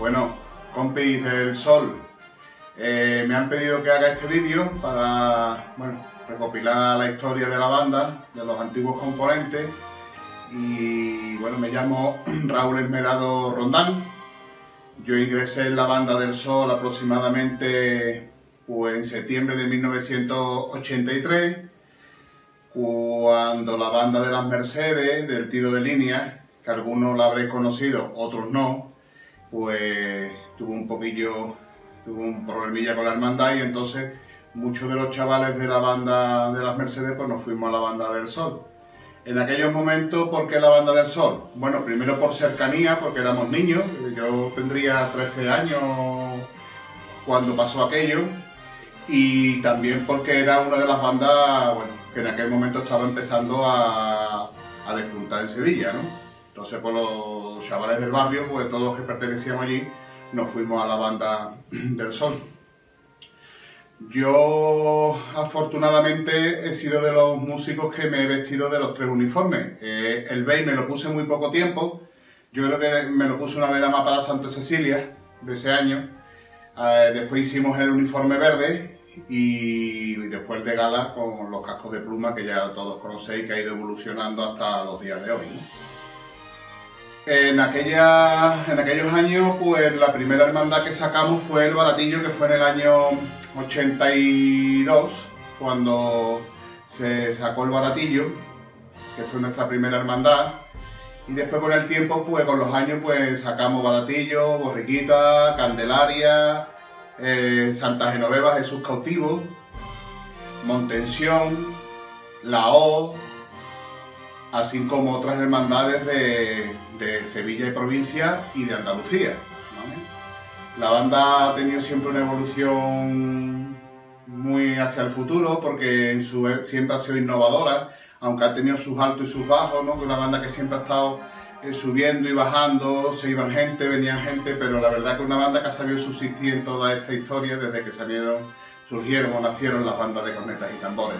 Bueno, compis del Sol, eh, me han pedido que haga este vídeo para bueno, recopilar la historia de la banda, de los antiguos componentes. Y bueno, me llamo Raúl Esmerado Rondán. Yo ingresé en la banda del Sol aproximadamente pues, en septiembre de 1983, cuando la banda de las Mercedes, del tiro de línea, que algunos la habréis conocido, otros no, pues tuvo un poquillo, tuvo un problemilla con la hermandad y entonces muchos de los chavales de la banda de las Mercedes pues nos fuimos a la banda del Sol. En aquellos momentos, ¿por qué la banda del Sol? Bueno, primero por cercanía, porque éramos niños, yo tendría 13 años cuando pasó aquello, y también porque era una de las bandas bueno, que en aquel momento estaba empezando a, a despuntar en Sevilla, ¿no? Entonces, por los chavales del barrio, pues todos los que pertenecíamos allí, nos fuimos a la banda del Sol. Yo, afortunadamente, he sido de los músicos que me he vestido de los tres uniformes. Eh, el BEI me lo puse muy poco tiempo. Yo creo que me lo puse una vez más para Santa Cecilia, de ese año. Eh, después hicimos el uniforme verde y, después de gala con los cascos de pluma que ya todos conocéis que ha ido evolucionando hasta los días de hoy. En, en aquellos años, pues la primera hermandad que sacamos fue el Baratillo, que fue en el año 82, cuando se sacó el Baratillo, que fue nuestra primera hermandad. Y después con el tiempo, pues con los años, pues sacamos Baratillo, Borriquita, Candelaria, eh, Santa Genoveva, Jesús Cautivo, Montensión, La O, así como otras hermandades de, de Sevilla y provincia y de Andalucía. La banda ha tenido siempre una evolución muy hacia el futuro porque siempre ha sido innovadora, aunque ha tenido sus altos y sus bajos, ¿no? una banda que siempre ha estado eh, subiendo y bajando, se iban gente, venían gente, pero la verdad que una banda que ha sabido subsistir en toda esta historia desde que salieron, surgieron o nacieron las bandas de cornetas y tambores.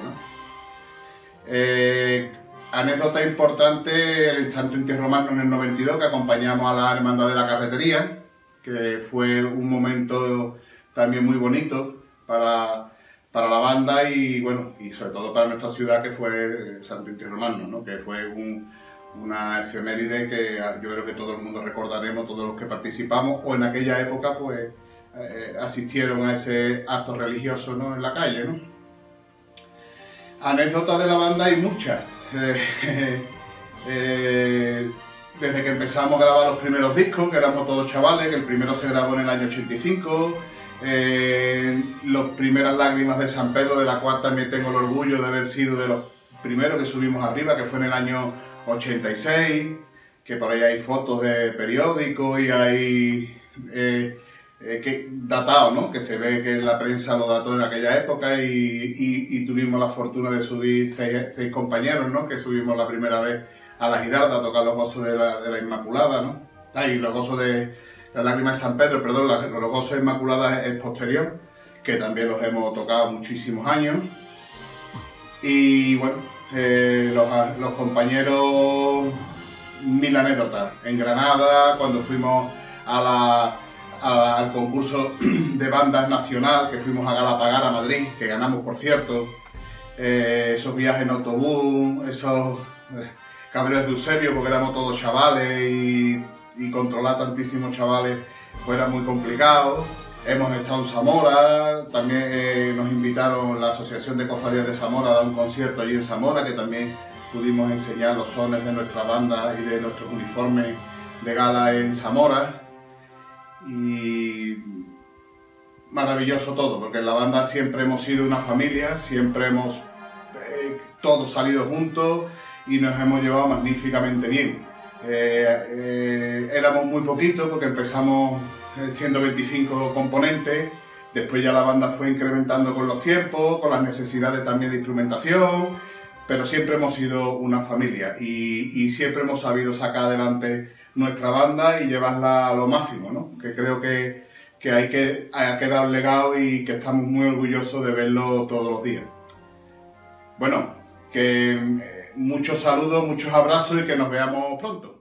Eh, Anécdota importante, el Santo Entierro Romano en el 92, que acompañamos a la Hermandad de la Carretería, que fue un momento también muy bonito para, para la banda y, bueno, y sobre todo para nuestra ciudad, que fue el Santo Entierro Romano, ¿no? que fue un, una efeméride que yo creo que todo el mundo recordaremos, todos los que participamos, o en aquella época, pues, eh, asistieron a ese acto religioso ¿no? en la calle. ¿no? Anécdotas de la banda hay muchas. Eh, eh, desde que empezamos a grabar los primeros discos, que éramos todos chavales, que el primero se grabó en el año 85, eh, las primeras lágrimas de San Pedro, de la cual también tengo el orgullo de haber sido de los primeros que subimos arriba, que fue en el año 86, que por ahí hay fotos de periódicos y hay eh, que, datado, ¿no? que se ve que la prensa lo dató en aquella época y, tuvimos la fortuna de subir seis, compañeros, ¿no? que subimos la primera vez a la Girarda a tocar los gozos de la, Inmaculada, ¿no? Ah, y los gozos de la lágrima de San Pedro, perdón, los gozos Inmaculada es posterior, que también los hemos tocado muchísimos años. Y bueno, eh, los compañeros, mil anécdotas. En Granada, cuando fuimos a la al concurso de bandas nacional que fuimos a Galapagar, a Madrid, que ganamos por cierto, eh, esos viajes en autobús, esos eh, cabreos de Eusebio, porque éramos todos chavales y, controlar tantísimos chavales fuera muy complicado. Hemos estado en Zamora, también eh, nos invitaron la Asociación de Cofradías de Zamora a dar un concierto allí en Zamora, que también pudimos enseñar los sones de nuestra banda y de nuestros uniformes de gala en Zamora y maravilloso todo, porque en la banda siempre hemos sido una familia, siempre hemos eh, todos salido juntos y nos hemos llevado magníficamente bien. Eh, eh, éramos muy poquitos porque empezamos siendo 25 componentes, después ya la banda fue incrementando con los tiempos, con las necesidades también de instrumentación, pero siempre hemos sido una familia y, y siempre hemos sabido sacar adelante nuestra banda y llevarla a lo máximo, ¿no? Que creo que, que hay que ha quedado legado y que estamos muy orgullosos de verlo todos los días. Bueno, que eh, muchos saludos, muchos abrazos y que nos veamos pronto.